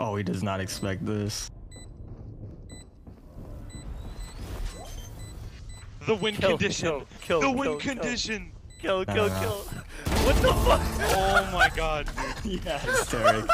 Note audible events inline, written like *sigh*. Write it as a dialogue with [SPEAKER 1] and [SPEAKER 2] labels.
[SPEAKER 1] Oh, he does not expect this.
[SPEAKER 2] The win
[SPEAKER 3] Kill,
[SPEAKER 2] condition.
[SPEAKER 3] kill, kill,
[SPEAKER 2] the
[SPEAKER 3] kill,
[SPEAKER 2] win
[SPEAKER 3] kill.
[SPEAKER 2] condition.
[SPEAKER 3] Kill, kill,
[SPEAKER 1] uh,
[SPEAKER 3] kill. What the fuck? *laughs*
[SPEAKER 2] Oh my god, dude. *laughs*
[SPEAKER 1] Yes, Tarik.